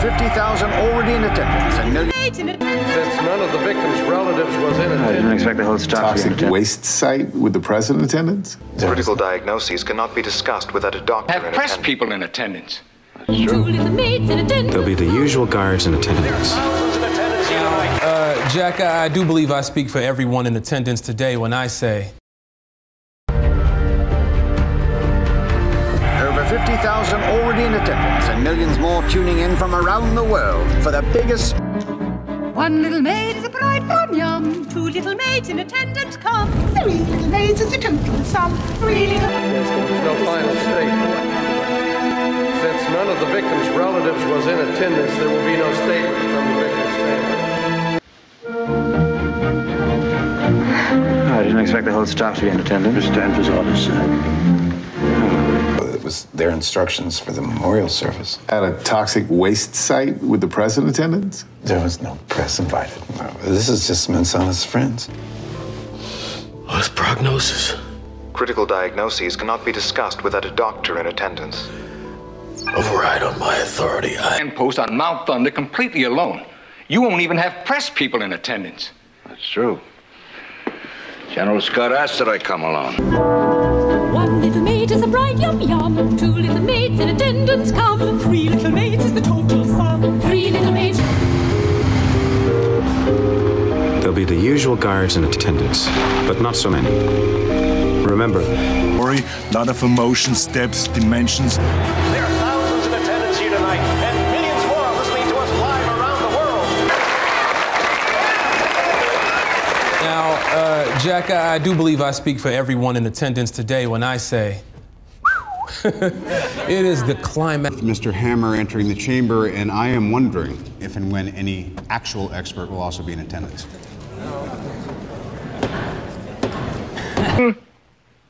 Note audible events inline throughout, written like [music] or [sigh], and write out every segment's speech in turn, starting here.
50,000 already in attendance and millions. Since none of the victims' relatives was in attendance. I didn't attendance, expect the whole staff to be in Toxic attendance. waste site with the president in attendance? Critical diagnoses cannot be discussed without a doctor Have in press attendance. people in attendance. There'll be the usual guards in attendance. Uh, Jack, I, I do believe I speak for everyone in attendance today when I say 50,000 already in attendance and millions more tuning in from around the world for the biggest. One little maid is a bride from Yum. Two little maids in attendance come. Three little maids is a total sum. Three little. there's no final statement. Since none of the victims' relatives was in attendance, there will be no statement from the victim's family. Ah, I didn't expect the whole staff to be in attendance. Mr. Stanford's orders, It was their instructions for the memorial service. At a toxic waste site with the press in attendance? There was no press invited. No, this is just Manzana's friends. What's prognosis? Critical diagnoses cannot be discussed without a doctor in attendance. Override on my authority. I. And post on Mount Thunder completely alone. You won't even have press people in attendance. That's true. General Scott asked that I come along. One little maid is a bride yum yum. Two little maids in attendance come. Three little maids is the total sum. Three little maids. There'll be the usual guards in attendance, but not so many. Remember, Worry, lot of emotions, depths, dimensions. There Now, uh, Jack, I, I do believe I speak for everyone in attendance today when I say [laughs] it is the climax. Mr. Hammer entering the chamber, and I am wondering if and when any actual expert will also be in attendance.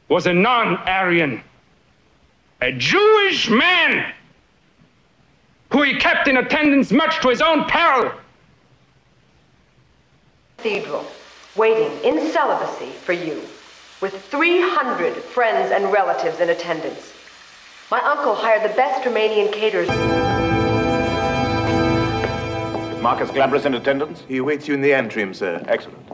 Was a non-Aryan, a Jewish man, who he kept in attendance much to his own peril. Cathedral, waiting in celibacy for you, with 300 friends and relatives in attendance. My uncle hired the best Romanian caterers. Marcus Glabras in attendance? He awaits you in the atrium, sir. Excellent.